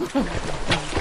Oh,